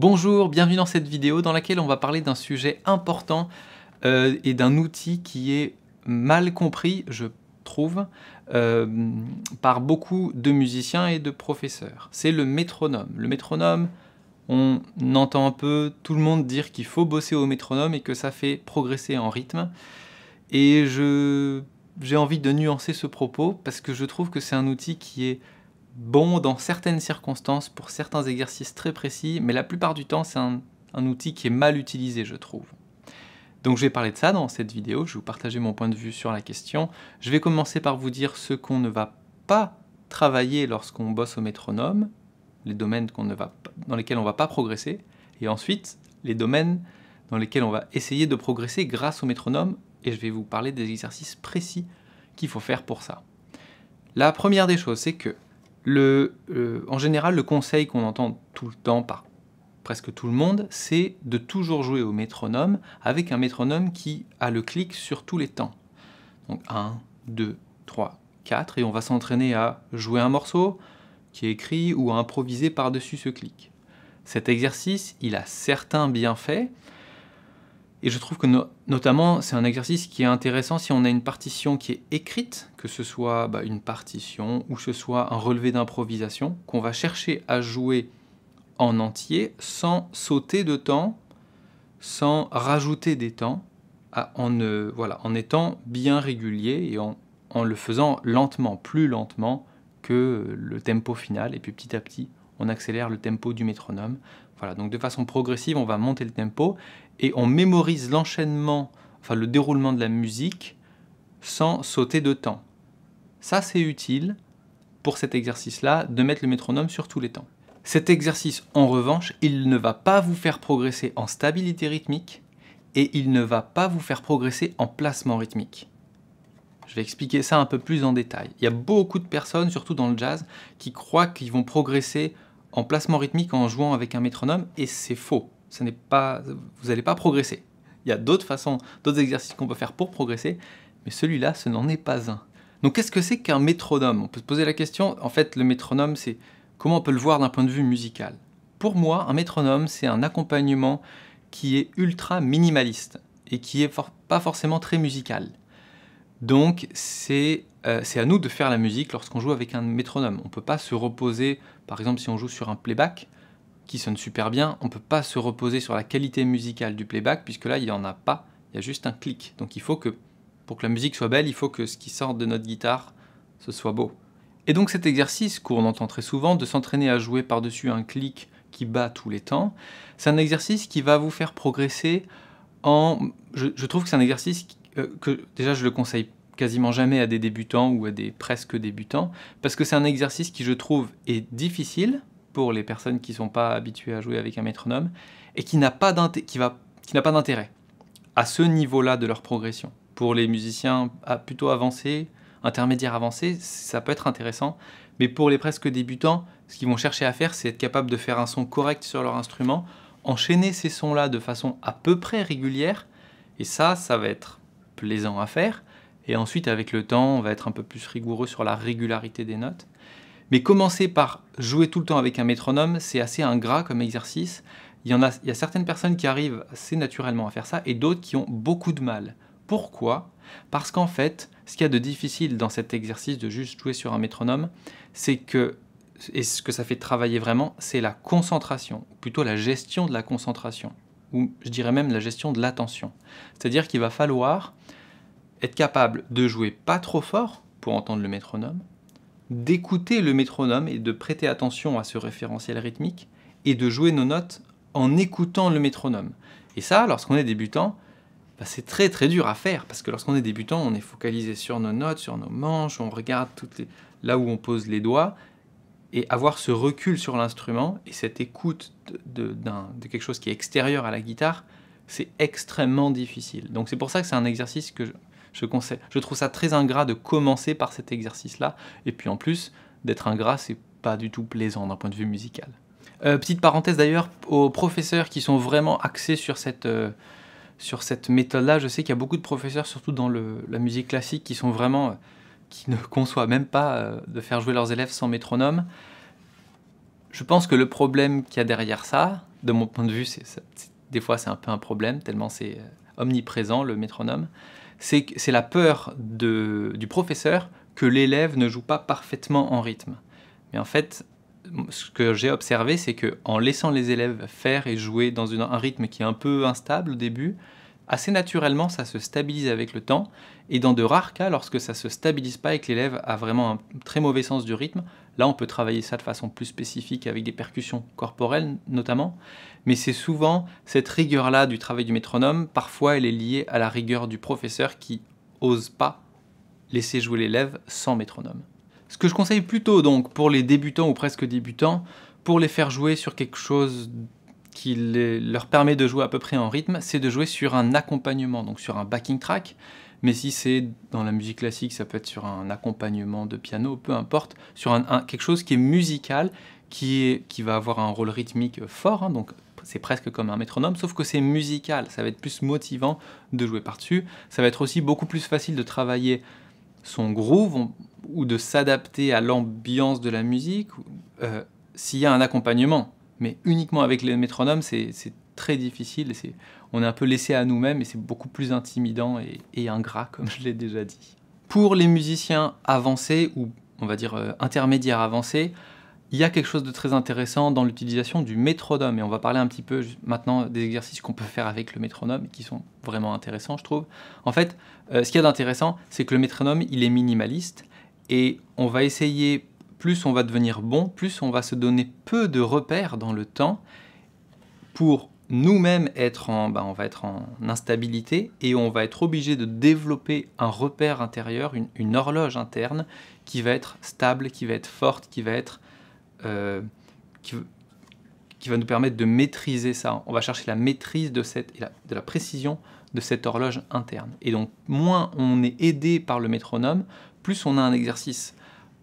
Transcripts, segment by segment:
Bonjour, bienvenue dans cette vidéo dans laquelle on va parler d'un sujet important euh, et d'un outil qui est mal compris, je trouve, euh, par beaucoup de musiciens et de professeurs. C'est le métronome. Le métronome, on entend un peu tout le monde dire qu'il faut bosser au métronome et que ça fait progresser en rythme. Et j'ai envie de nuancer ce propos parce que je trouve que c'est un outil qui est bon dans certaines circonstances, pour certains exercices très précis, mais la plupart du temps, c'est un, outil qui est mal utilisé, je trouve. Donc je vais parler de ça dans cette vidéo, je vais vous partager mon point de vue sur la question. Je vais commencer par vous dire ce qu'on ne va pas travailler lorsqu'on bosse au métronome, les domaines dans lesquels on ne va pas progresser, et ensuite les domaines dans lesquels on va essayer de progresser grâce au métronome, et je vais vous parler des exercices précis qu'il faut faire pour ça. La première des choses, c'est que le, euh, en général, le conseil qu'on entend tout le temps par presque tout le monde, c'est de toujours jouer au métronome avec un métronome qui a le clic sur tous les temps. Donc 1, 2, 3, 4, et on va s'entraîner à jouer un morceau qui est écrit ou à improviser par-dessus ce clic. Cet exercice, il a certains bienfaits, et je trouve que notamment c'est un exercice qui est intéressant si on a une partition qui est écrite, que ce soit bah, une partition ou ce soit un relevé d'improvisation, qu'on va chercher à jouer en entier sans sauter de temps, sans rajouter des temps, en, voilà, en étant bien régulier et en, en le faisant lentement, plus lentement que le tempo final. Et puis petit à petit, on accélère le tempo du métronome. Voilà, donc de façon progressive, on va monter le tempo et on mémorise l'enchaînement, enfin le déroulement de la musique sans sauter de temps. Ça, c'est utile pour cet exercice-là de mettre le métronome sur tous les temps. Cet exercice, en revanche, il ne va pas vous faire progresser en stabilité rythmique et il ne va pas vous faire progresser en placement rythmique. Je vais expliquer ça un peu plus en détail. Il y a beaucoup de personnes, surtout dans le jazz, qui croient qu'ils vont progresser en placement rythmique en jouant avec un métronome et c'est faux ce n'est pas, vous n'allez pas progresser. Il y a d'autres façons, d'autres exercices qu'on peut faire pour progresser, mais celui-là, ce n'en est pas un. Donc qu'est-ce que c'est qu'un métronome? On peut se poser la question, en fait, le métronome, c'est comment on peut le voir d'un point de vue musical. Pour moi, un métronome, c'est un accompagnement qui est ultra minimaliste et qui est pas forcément très musical. Donc c'est euh, à nous de faire la musique lorsqu'on joue avec un métronome. On ne peut pas se reposer, par exemple si on joue sur un playback, qui sonne super bien, on ne peut pas se reposer sur la qualité musicale du playback, puisque là, il n'y en a pas, il y a juste un clic. Donc il faut que, pour que la musique soit belle, il faut que ce qui sort de notre guitare, ce soit beau. Et donc cet exercice, qu'on entend très souvent, de s'entraîner à jouer par-dessus un clic qui bat tous les temps, c'est un exercice qui va vous faire progresser en... Je, trouve que c'est un exercice euh, que déjà je le conseille quasiment jamais à des débutants ou à des presque débutants, parce que c'est un exercice qui je trouve est difficile, pour les personnes qui ne sont pas habituées à jouer avec un métronome et qui n'a pas d'intérêt à ce niveau-là de leur progression. Pour les musiciens plutôt avancés, intermédiaires avancés, ça peut être intéressant, mais pour les presque débutants, ce qu'ils vont chercher à faire, c'est être capable de faire un son correct sur leur instrument, enchaîner ces sons-là de façon à peu près régulière, et ça, ça va être plaisant à faire, et ensuite avec le temps, on va être un peu plus rigoureux sur la régularité des notes. Mais commencer par jouer tout le temps avec un métronome, c'est assez ingrat comme exercice. Il y, en a, il y a certaines personnes qui arrivent assez naturellement à faire ça et d'autres qui ont beaucoup de mal. Pourquoi? Parce qu'en fait, ce qu'il y a de difficile dans cet exercice de juste jouer sur un métronome, c'est que, et ce que ça fait travailler vraiment, c'est la concentration, ou plutôt la gestion de la concentration, ou je dirais même la gestion de l'attention. C'est-à-dire qu'il va falloir être capable de jouer pas trop fort pour entendre le métronome, d'écouter le métronome et de prêter attention à ce référentiel rythmique et de jouer nos notes en écoutant le métronome. Et ça, lorsqu'on est débutant, bah, c'est très très dur à faire parce que lorsqu'on est débutant, on est focalisé sur nos notes, sur nos manches, on regarde toutes les... là où on pose les doigts et avoir ce recul sur l'instrument et cette écoute de, de, quelque chose qui est extérieur à la guitare, c'est extrêmement difficile. Donc c'est pour ça que c'est un exercice que je, conseille. je trouve ça très ingrat de commencer par cet exercice-là. Et puis en plus, d'être ingrat, c'est pas du tout plaisant d'un point de vue musical. Euh, petite parenthèse d'ailleurs, aux professeurs qui sont vraiment axés sur cette, euh, sur cette méthode-là, je sais qu'il y a beaucoup de professeurs, surtout dans la musique classique, qui sont vraiment, euh, qui ne conçoivent même pas de faire jouer leurs élèves sans métronome. Je pense que le problème qu'il y a derrière ça, de mon point de vue, des fois c'est un peu un problème, tellement c'est omniprésent le métronome, c'est la peur du professeur que l'élève ne joue pas parfaitement en rythme. Mais en fait, ce que j'ai observé, c'est que en laissant les élèves faire et jouer dans un rythme qui est un peu instable au début, assez naturellement, ça se stabilise avec le temps. Et dans de rares cas, lorsque ça se stabilise pas et que l'élève a vraiment un très mauvais sens du rythme, là, on peut travailler ça de façon plus spécifique avec des percussions corporelles notamment. Mais c'est souvent cette rigueur-là du travail du métronome. Parfois, elle est liée à la rigueur du professeur qui ose pas laisser jouer l'élève sans métronome. Ce que je conseille plutôt donc pour les débutants ou presque débutants, pour les faire jouer sur quelque chose qui leur permet de jouer à peu près en rythme, c'est de jouer sur un accompagnement, donc sur un backing track. Mais si c'est dans la musique classique, ça peut être sur un accompagnement de piano, peu importe, sur un, quelque chose qui est musical, qui, est, qui va avoir un rôle rythmique fort, hein, donc c'est presque comme un métronome, sauf que c'est musical, ça va être plus motivant de jouer par-dessus. Ça va être aussi beaucoup plus facile de travailler son groove ou de s'adapter à l'ambiance de la musique euh, s'il y a un accompagnement mais uniquement avec les métronomes, c'est très difficile. On est un peu laissé à nous-mêmes et c'est beaucoup plus intimidant et, ingrat, comme je l'ai déjà dit. Pour les musiciens avancés, ou on va dire euh, intermédiaires avancés, il y a quelque chose de très intéressant dans l'utilisation du métronome. Et on va parler un petit peu maintenant des exercices qu'on peut faire avec le métronome, qui sont vraiment intéressants, je trouve. En fait, euh, ce qu'il y a d'intéressant, c'est que le métronome, il est minimaliste. Et on va essayer plus on va devenir bon, plus on va se donner peu de repères dans le temps pour nous-mêmes être en, bah, on va être en instabilité et on va être obligé de développer un repère intérieur, une, horloge interne qui va être stable, qui va être forte, qui va être euh, qui, va nous permettre de maîtriser ça. On va chercher la maîtrise de cette, de la précision de cette horloge interne. Et donc moins on est aidé par le métronome, plus on a un exercice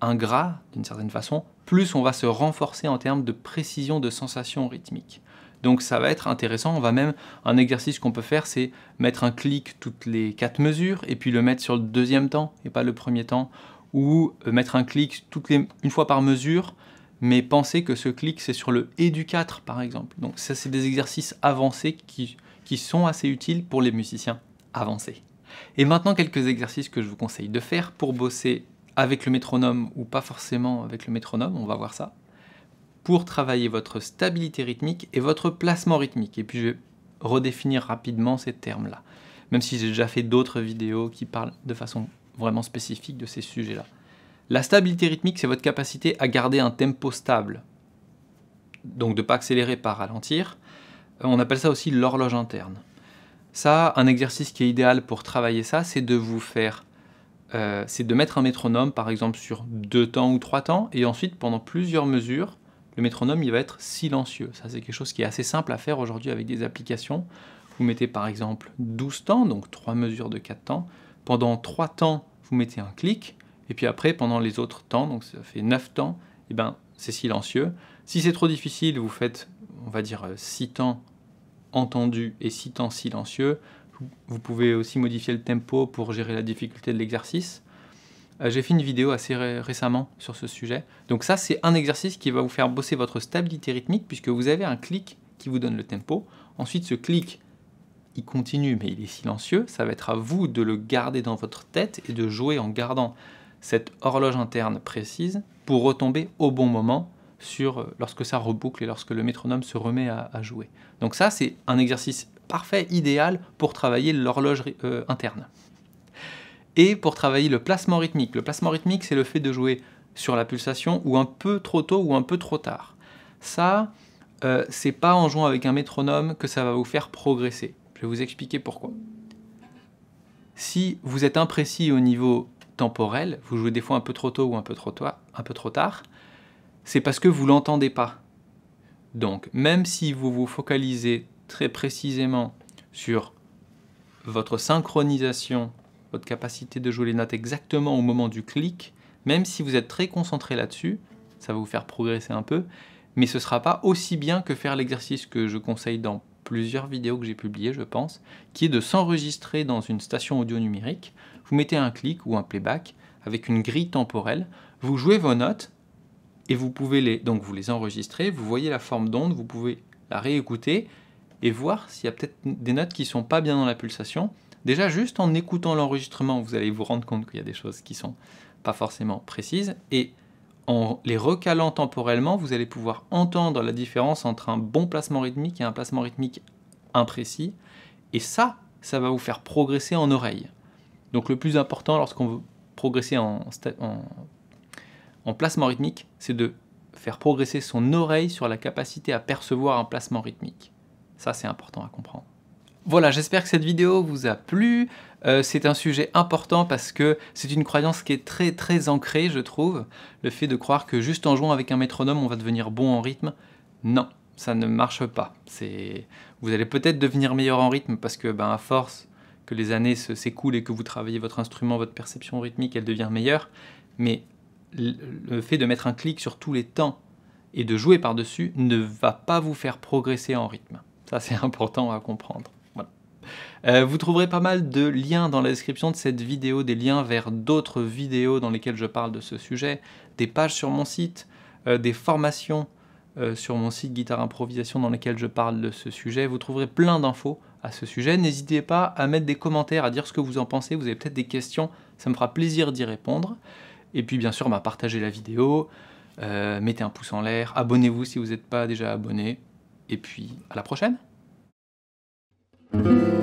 ingrat, d'une certaine façon, plus on va se renforcer en termes de précision de sensation rythmique. Donc ça va être intéressant. On va même un exercice qu'on peut faire, c'est mettre un clic toutes les quatre mesures et puis le mettre sur le deuxième temps et pas le premier temps, ou euh, mettre un clic toutes une fois par mesure, mais penser que ce clic c'est sur le et du 4 par exemple. Donc ça c'est des exercices avancés qui, qui sont assez utiles pour les musiciens avancés. Et maintenant quelques exercices que je vous conseille de faire pour bosser avec le métronome ou pas forcément avec le métronome, on va voir ça, pour travailler votre stabilité rythmique et votre placement rythmique. Et puis je vais redéfinir rapidement ces termes-là, même si j'ai déjà fait d'autres vidéos qui parlent de façon vraiment spécifique de ces sujets-là. La stabilité rythmique, c'est votre capacité à garder un tempo stable, donc de ne pas accélérer, pas ralentir. On appelle ça aussi l'horloge interne. Ça, un exercice qui est idéal pour travailler ça, c'est de vous faire euh, c'est de mettre un métronome, par exemple, sur deux temps ou trois temps, et ensuite, pendant plusieurs mesures, le métronome, il va être silencieux. Ça, c'est quelque chose qui est assez simple à faire aujourd'hui avec des applications. Vous mettez, par exemple, 12 temps, donc trois mesures de quatre temps. Pendant trois temps, vous mettez un clic, et puis après, pendant les autres temps, donc ça fait 9 temps, et eh ben, c'est silencieux. Si c'est trop difficile, vous faites, on va dire, 6 temps entendus et 6 temps silencieux. Vous pouvez aussi modifier le tempo pour gérer la difficulté de l'exercice. Euh, j'ai fait une vidéo assez récemment sur ce sujet. Donc ça, c'est un exercice qui va vous faire bosser votre stabilité rythmique puisque vous avez un clic qui vous donne le tempo. Ensuite, ce clic, il continue mais il est silencieux. Ça va être à vous de le garder dans votre tête et de jouer en gardant cette horloge interne précise pour retomber au bon moment sur euh, lorsque ça reboucle et lorsque le métronome se remet à, jouer. Donc ça, c'est un exercice parfait, idéal pour travailler l'horloge euh, interne. Et pour travailler le placement rythmique. Le placement rythmique, c'est le fait de jouer sur la pulsation ou un peu trop tôt ou un peu trop tard. Ça, euh, c'est pas en jouant avec un métronome que ça va vous faire progresser. Je vais vous expliquer pourquoi. Si vous êtes imprécis au niveau temporel, vous jouez des fois un peu trop tôt ou un peu trop, un peu trop tard, c'est parce que vous l'entendez pas. Donc, même si vous vous focalisez très précisément sur votre synchronisation, votre capacité de jouer les notes exactement au moment du clic, même si vous êtes très concentré là-dessus, ça va vous faire progresser un peu, mais ce ne sera pas aussi bien que faire l'exercice que je conseille dans plusieurs vidéos que j'ai publiées, je pense, qui est de s'enregistrer dans une station audio numérique. Vous mettez un clic ou un playback avec une grille temporelle, vous jouez vos notes et vous pouvez les donc vous les enregistrer, vous voyez la forme d'onde, vous pouvez la réécouter et voir s'il y a peut-être des notes qui sont pas bien dans la pulsation. Déjà, juste en écoutant l'enregistrement, vous allez vous rendre compte qu'il y a des choses qui sont pas forcément précises. Et en les recalant temporellement, vous allez pouvoir entendre la différence entre un bon placement rythmique et un placement rythmique imprécis. Et ça, ça va vous faire progresser en oreille. Donc le plus important lorsqu'on veut progresser en, en placement rythmique, c'est de faire progresser son oreille sur la capacité à percevoir un placement rythmique. Ça, c'est important à comprendre. Voilà, j'espère que cette vidéo vous a plu. Euh, c'est un sujet important parce que c'est une croyance qui est très très ancrée, je trouve. Le fait de croire que juste en jouant avec un métronome, on va devenir bon en rythme. Non, ça ne marche pas. Vous allez peut-être devenir meilleur en rythme parce que, ben, à force que les années s'écoulent et que vous travaillez votre instrument, votre perception rythmique, elle devient meilleure. Mais le fait de mettre un clic sur tous les temps et de jouer par-dessus ne va pas vous faire progresser en rythme. Ça, c'est important à comprendre. Euh, vous trouverez pas mal de liens dans la description de cette vidéo, des liens vers d'autres vidéos dans lesquelles je parle de ce sujet, des pages sur mon site, euh, des formations euh, sur mon site Guitare Improvisation dans lesquelles je parle de ce sujet. Vous trouverez plein d'infos à ce sujet. N'hésitez pas à mettre des commentaires, à dire ce que vous en pensez. Vous avez peut-être des questions, ça me fera plaisir d'y répondre. Et puis bien sûr, bah, partagez la vidéo, mettez un pouce en l'air, abonnez-vous si vous n'êtes pas déjà abonné. Et puis à la prochaine Mm-hmm.